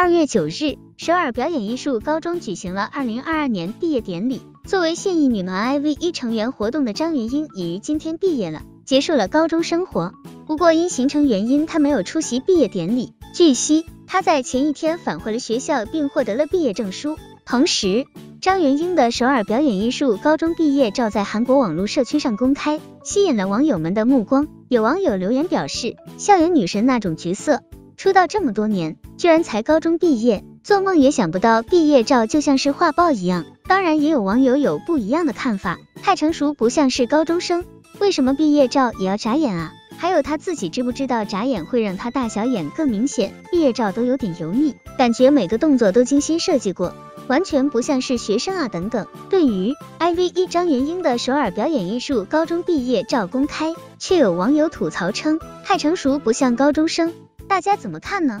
二月九日，首尔表演艺术高中举行了二零二二年毕业典礼。作为现役女团 IV 一成员活动的张元英已于今天毕业了，结束了高中生活。不过因行程原因，她没有出席毕业典礼。据悉，她在前一天返回了学校，并获得了毕业证书。同时，张元英的首尔表演艺术高中毕业照在韩国网络社区上公开，吸引了网友们的目光。有网友留言表示：“校园女神那种角色，出道这么多年，居然才高中毕业，做梦也想不到毕业照就像是画报一样。”当然，也有网友有不一样的看法，太成熟不像是高中生，为什么毕业照也要眨眼啊？还有他自己知不知道眨眼会让他大小眼更明显？毕业照都有点油腻，感觉每个动作都精心设计过。完全不像是学生啊！等等。对于 I V 一张元英的首尔表演艺术高中毕业照公开，却有网友吐槽称太成熟不像高中生，大家怎么看呢？